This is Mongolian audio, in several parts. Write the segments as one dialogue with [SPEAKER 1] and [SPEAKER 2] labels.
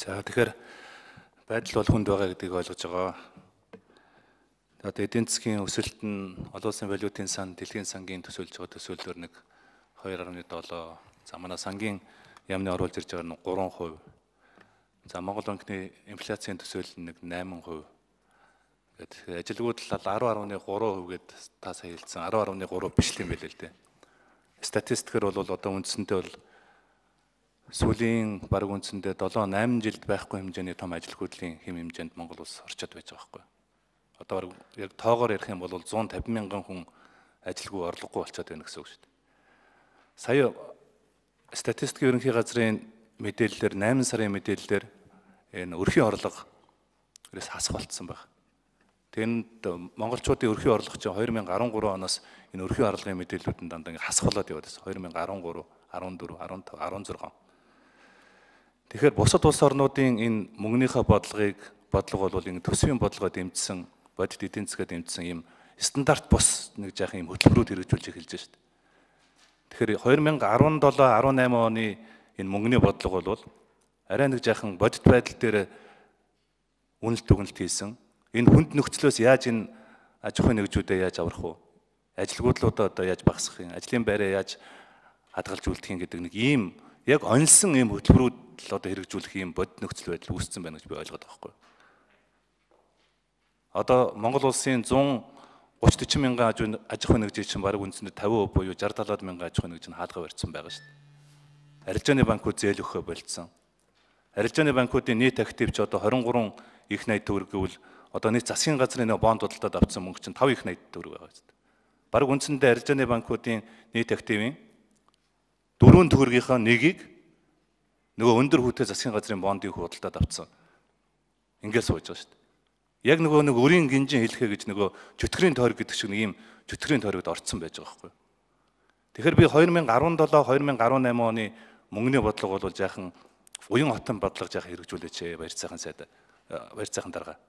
[SPEAKER 1] За тэгэхээр байдал бол хүнд байгаа гэдгийг ойлгож байгаа. Одоо эдийн засгийн өсөлт нь олон улсын валютын сан, дэлхийн сангийн төсөөлж байгаа төсөөллөөр нэг 2.7, за манай сангийн яамны оруулж ирж байгаа нь 3%. За Монгол банкны инфляцийн төсөөлөл нь нэг 8%. Тэгэхээр ажилгууд л 10.3% гээд та сая хэлсэн 10.3 биш л юм байл л дээ. Статистикээр бол одоо үндсэндээ бол сүүлийн баг үндсэндээ 7 8 жилд байхгүй хэмжээний том ажилгүйдлийн хэм хэмжээнд Монгол улс орчод байж байгаа байхгүй. Одоо баг яг тоогоор ярих юм бол 150 мянган хүн ажилгүй орлогогүй болчиход байна гэсэн үг шүү дээ. Сая статистикийн ерөнхий газрын мэдээллээр 8 сарын мэдээллээр энэ өрхийн орлого ерөөс хасах болцсон байна. Тэнд монголчуудын өрхийн орлого чинь 2013 оноос энэ өрхийн орлогын мэдээллүүд нь дандаа хасах болоод яваад байна. 2013, 14, 15, 16 Тэгэхээр бусад улс орнуудын энэ мөнгөнийхөө бодлогыг бодлого бол энэ төсвийн бодлогоо дэмжсэн, бодит эдийн засгаа дэмжсэн ийм стандарт бус нэг жаахан ийм хөтөлбөрүүд хэрэгжүүлж эхэлж байна шүү дээ. Тэгэхээр 2017 18 оны энэ мөнгөний бодлого бол арай нэг жаахан бодит байдал дээр үнэлт дүгнэлт хийсэн. Энэ хүнд нөхцлөөс яаж энэ аж ахуйн нэгжүүдэд яаж аврах вэ? Ажилгүйдлуудаа одоо яаж багасгах юм? Ажлын байраа яаж хадгалж үлдэх юм гэдэг нэг ийм яг онлсон ийм хөтөлбөрүүд л одоо хэрэгжүүлэх юм бодит нөхцөл байдал үүссэн байна гэж би ойлгоод байгаа хгүй. Одоо Монгол улсын 100 30 40 мянган аж ахуйн нэгжийн чинь бараг үндсэндээ 50% буюу 60 70 мянган аж ахуйн нэгж нь хаалга барьсан байгаа шүү дээ. Арилжааны банкуд зээл өгөхөө болцсон. Арилжааны банкуудын нийт актив ч одоо 23 их найд төгрөг гэвэл одоо нийт засгийн газрын нэг бонд бодлоод авсан мөнгө чинь 5 их найд төгрөг байгаа шүү дээ. Бараг үндсэндээ арилжааны банкуудын нийт активын дөрвөн төгрөгийнхөө нэгийг нөгөө өндөр хүүтэй засгийн газрын бондыг худалдаад авцсан. Ингээд сууж байгаа шүү дээ. Яг нөгөө нэг өрийн гинжин хэлхэ гэж нөгөө чөтгөрийн тойрог гэдэг шиг нэг юм чөтгөрийн тойрогт орцсон байж байгаа байхгүй юу? Тэгэхээр би 2017 2018 оны мөнгөний бодлого бол жаахан уян хотон бодлого жаахан хэрэгжүүлээч баяр цайхан сайд баяр цайхан дарга.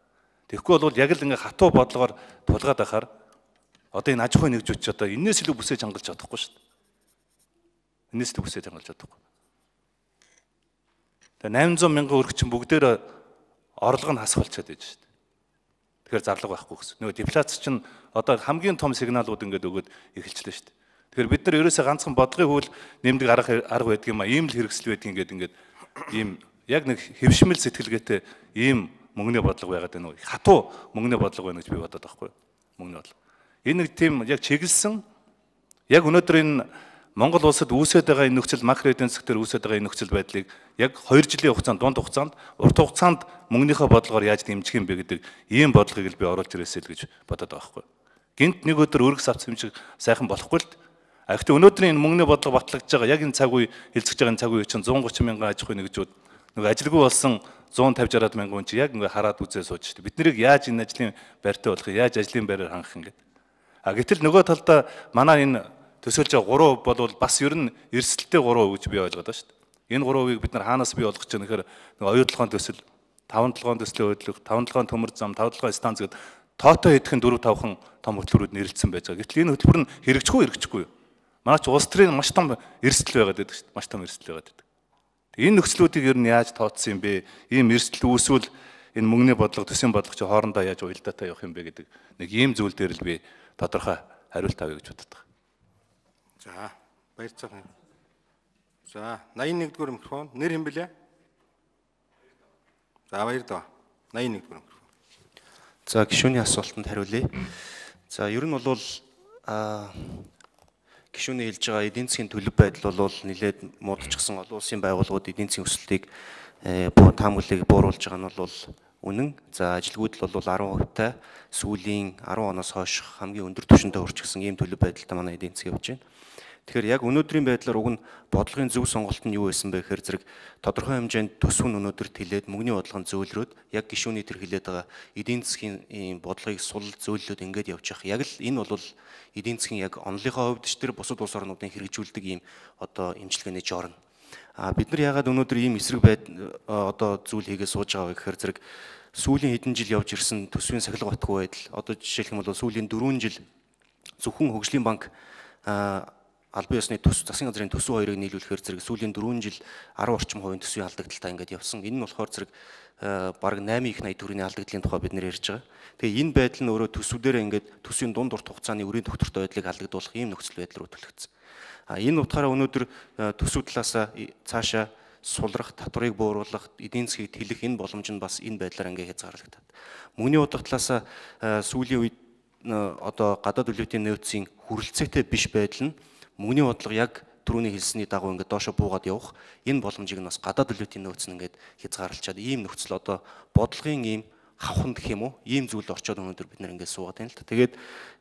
[SPEAKER 1] Тэгэхгүй бол яг л ингээ хатуу бодлогоор тулгаад байхаар одоо энэ аж ахуйн нэгжүүч одоо энээс илүү бүсэж хангалж чадахгүй шүү дээ. Энээс илүү бүсэж хангалж чадахгүй. Тэгээ 800 мянган өргөчин бүгдээр орлого нь болчиход байж шүү дээ. Тэгэхээр зарлага байхгүй гэсэн. Нөгөө дефляц чинь одоо хамгийн том сигналууд ингээд өгөөд эхэлчихлээ шүү дээ. Тэгэхээр бид нар ерөөсөө ганцхан бодлогын хөвөл нэмдэг арга арга байдаг юм а. Ийм л хэрэгсэл байдаг ингээд ингээд ийм яг нэг хэвшмэл сэтгэлгээтэй ийм мөнгөний бодлого байгаад байна уу? Хатуу мөнгөний бодлого байна гэж би бодоод байхгүй юу? Мөнгөний бодлого. Энэ нэг тийм яг чиглэсэн яг өнөөдөр энэ Монгол улсад үүсэж байгаа энэ нөхцөл макро эдийн засгаар үүсэж байгаа энэ нөхцөл байдлыг яг 2 жилийн хугацаанд дунд хугацаанд урт хугацаанд мөнгөнийхөө бодлогоор яаж дэмжих юм бэ гэдэг ийм бодлогыг л би оруулж ирээсэй л гэж бодоод байгаа хгүй. Гинт нэг өдөр өргөс авц юм шиг сайхан болохгүй л А гэхдээ өнөөдрийн энэ мөнгөний бодлого батлагдж байгаа яг энэ цаг үе хилцэж байгаа энэ цаг үе чинь 130 мянган аж ахуй нэгжүүд нэг ажилгүй болсон 150 60 мянган хүн чи яг ингээ хараад үзээ сууж дээ. Бид нарыг яаж энэ ажлын байртай болох яаж ажлын байраар хангах юм гээд. А гэтэл нөгөө талдаа манай энэ төсөөлж байгаа 3% бол бас ер нь эрсдэлтэй 3% гэж би ойлгоод байна шүү дээ. Энэ 3%ыг бид нар хаанаас бий болгож байгаа нэхэр нэг оюутлогын төсөл, 5 толгойн төслийн хөдлөх, 5 толгойн төмөр зам, 5 толгойн станц гэдэг тоотой хэдхэн 4 5хан том хөтөлбөрүүд нэрлэлсэн байж байгаа. Гэтэл энэ хөтөлбөр нь хэрэгжихгүй хэрэгжихгүй? Манай ч улс төрийн маш том эрсдэл байгаад байдаг шүү дээ. Маш том эрсдэл байгаад байдаг. Энэ нөхцлүүдийг ер нь яаж тооцсон юм бэ? Ийм эрсдэл үүсвэл энэ мөнгөний бодлого, төсвийн бодлого чи хоорондоо яаж уялдаатай явах юм бэ гэдэг нэг ийм зүйл дээр л би тодорхой хариулт авъя гэж боддог.
[SPEAKER 2] За баярцаахан. За 81-р микрофон нэр хэм блэ? За баяр даа. 81-р микрофон.
[SPEAKER 3] За гишүүний асуултанд хариулъя. За ер нь бол а гишүүний хэлж байгаа эдийн засгийн төлөв байдал бол нэлээд муудчихсан олон улсын байгууллагууд эдийн засгийн өсөлтийг э, таамаглалыг бууруулж байгаа нь бол үнэн. За ажилгүйдэл бол 10% та сүүлийн 10 оноос хойш хамгийн өндөр түвшиндээ хүрчихсэн ийм төлөв байдалтай манай эдийн засаг явж байна. Тэгэхээр яг өнөөдрийн байдлаар уг нь бодлогын зөв сонголт нь юу байсан бэ гэхээр зэрэг тодорхой хэмжээнд төсөв нь өнөөдөр тэлээд мөнгөний бодлогын зөвлөрөөд яг гишүүний тэр хилээд байгаа эдийн засгийн бодлогыг сул зөвлөлөд ингээд явж явах. Яг л энэ бол эдийн засгийн яг онлынхоо хувьд ч тэр бусад улс орнуудын хэрэгжүүлдэг ийм одоо имчилгээний жорно. А бид нар ягаад өнөөдөр ийм эсрэг байд одоо зүйл хийгээ сууж байгаа вэ гэхээр зэрэг сүүлийн хэдэн жил явж ирсэн төсвийн сахилга батгүй байдал. Одоо жишээлх юм бол сүүлийн 4 жил зөвхөн хөгжлийн банк албан ёсны төс засгийн газрын төсөв хоёрыг нийлүүлэхээр зэрэг сүүлийн 4 жил 10 орчим хувийн төсвийн алдагдaltaа ингээд явсан. Энэ нь болохоор зэрэг э, бараг 8 их 80 төгрөгийн алдагдлын тухай бид нэр ярьж байгаа. Тэгээ энэ байдал нь өөрөө төсвүүдээр ингээд төсвийн дунд урт хугацааны үрийн тогтвортой байдлыг алдагдуулах ийм нөхцөл байдал руу төлөгдсөн. А энэ утгаараа өнөөдөр э, төсөв талаасаа и- цаашаа сулрах, татварыг бууруулах, эдийн засгийг тэлэх энэ боломж нь бас энэ байдлаар ингээ хязгаарлагдаад. Мөнгөний удах талаасаа э, сүүлийн үед одоо гадаад төлөвтийн нөөцийн хүрэлцээтэй биш байдал нь мөнгөний бодлого яг түрүүний хэлсний дагуу ингээд доошо буугаад явах энэ боломжийг нь бас гадаад төлөвтийн нөөц нь ингээд хязгаарлалчаад ийм нөхцөл одоо бодлогын ийм хавханд гэх юм уу ийм зүйл орчоод өнөөдөр бид нэр ингээд суугаад байна л та. Тэгээд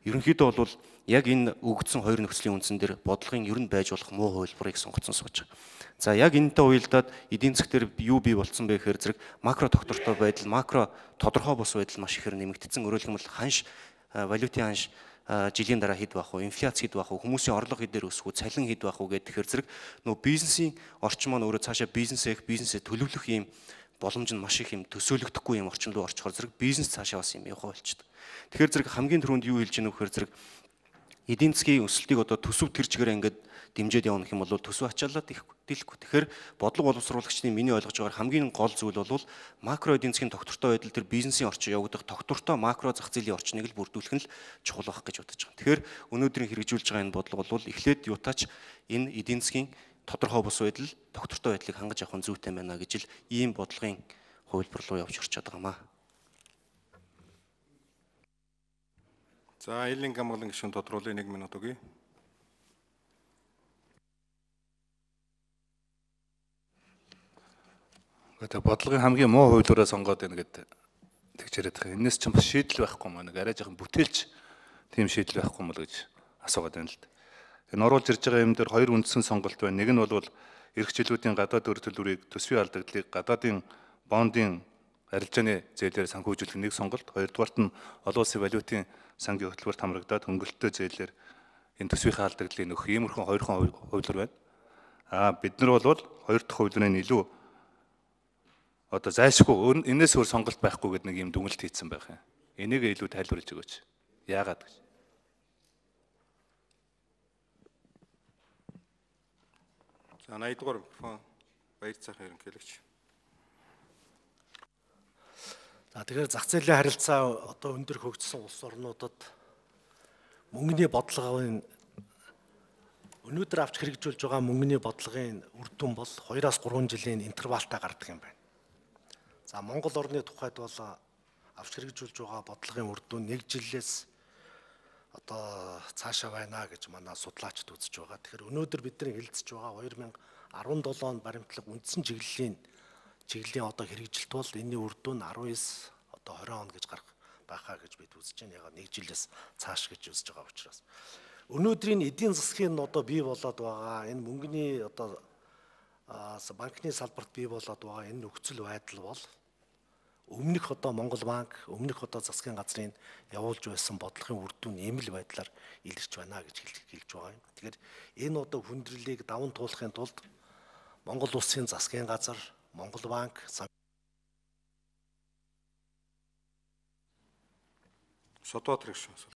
[SPEAKER 3] ерөнхийдөө бол яг энэ өгдсөн хоёр нөхцөлийн үндсэн дээр бодлогын ер нь байж болох муу хувилбарыг сонгоцсон сууж байгаа. За яг энэтэй уялдаад эдийн засгтэр юу бий болцсон бэ гэхээр зэрэг макро тогтвортой байдал, макро тодорхой бос байдал маш ихээр нэмэгдсэн. Өөрөөр хэлбэл ханш а, валютын ханш жилийн дараа хэд байх вэ? Инфляц хэд байх вэ? Хүмүүсийн орлого хэдээр өсөх вэ? Цалин хэд байх вэ гэхээр зэрэг нөө бизнесийн орчин маань өөрөө цаашаа бизнесээ бизнесээ төлөвлөх юм боломж нь маш их юм төсөөлөгдөхгүй юм орчин руу орчхоор зэрэг бизнес цаашаа бас юм явах болчихдог. Тэгэхээр зэрэг хамгийн түрүүнд юу хэлж гэнэ вэ гэхээр зэрэг эдийн засгийн өсөлтийг одоо төсөв тэр чигээр ингээд дэмжиж явах юм бол төсөв ачаалаад ихгүй дийлэхгүй. Тэгэхээр бодлого боловсруулагчдын миний ойлгож байгаагаар хамгийн гол зүйл бол макро эдийн засгийн тогтвортой байдал төр бизнесийн орчин явагдах тогтвортой макро зах зээлийн орчныг л бүрдүүлэх нь л чухал байх гэж бодож байгаа. Тэгэхээр өнөөдрийн хэрэгжүүлж байгаа энэ бодлого бол эхлээд юутаач энэ эдийн засгийн тодорхой бус байдал тогтвортой байдлыг хангаж авах нь зүйтэй байна гэж л ийм бодлогын хувилбар руу явж орчод байгаамаа.
[SPEAKER 2] За Эллин гамгалан гишүүн тодруулын 1 минут өгье.
[SPEAKER 1] Тэгээ бодлогын хамгийн муу хувилбараа сонгоод байна гэдэг тэгж яриад байгаа. Энээс ч бас шийдэл байхгүй маа нэг арай жоохон бүтээлч тийм шийдэл байхгүй бол гэж асуугаад байна л да. Энэ оруулж ирж байгаа юм дээр хоёр үндсэн сонголт байна. Нэг нь бол эрх жилүүдийн гадаад өр төлбөрийг төсвийн алдагдлыг гадаадын бондын арилжааны зээлээр санхүүжүүлэх нэг сонголт. Хоёрдугаарт нь олон улсын валютын сангийн хөтөлбөрт хамрагдаад хөнгөлөлтөө зээлээр энэ төсвийн алдагдлыг нөх иймэрхүү хоёрхан хувилбар байна. Аа бид нар бол хоёр дахь хувилбарын илүү одоо зайлшгүй энээс өөр сонголт байхгүй гэдэг нэг юм дүгнэлт хийцэн байх юм. Энийг илүү тайлбарлаж өгөөч. Яагаад гэж.
[SPEAKER 2] За 80 дугаар микрофон баяр цаах ерөнхийлөгч.
[SPEAKER 4] За тэгэхээр зах зээлийн харилцаа одоо өндөр хөгжсөн улс орнуудад мөнгөний бодлогын өнөөдөр авч хэрэгжүүлж байгаа мөнгөний бодлогын үр дүн бол 2-аас 3 жилийн интервалтай гардаг юм байна. За Монгол орны тухайд бол авч хэрэгжүүлж байгаа бодлогын үр дүн 1 жилээс одоо цаашаа байна гэж манай судлаачид үзэж байгаа. Тэгэхээр өнөөдөр бидний хэлцэж байгаа 2017 онд баримтлаг үндсэн чиглэлийн чиглэлийн одоо хэрэгжилт бол энэний үр дүн 19 одоо 20 он гэж гарах байхаа гэж бид үзэж байна. Яг нэг жилээс цааш гэж үзэж байгаа учраас. Өнөөдрийн эдийн засгийн одоо бий болоод байгаа энэ мөнгөний одоо банкны салбарт бий болоод байгаа энэ нөхцөл байдал бол өмнөх одоо Монгол банк өмнөх одоо засгийн газрын явуулж байсан бодлогын үр дүн ийм л байдлаар илэрч байна гэж хэл- хэлж байгаа юм. Тэгэхээр энэ одоо хүндрэлийг даван туулахын тулд Монгол улсын засгийн газар, Монгол банк,
[SPEAKER 2] Содбаатар гишүүн.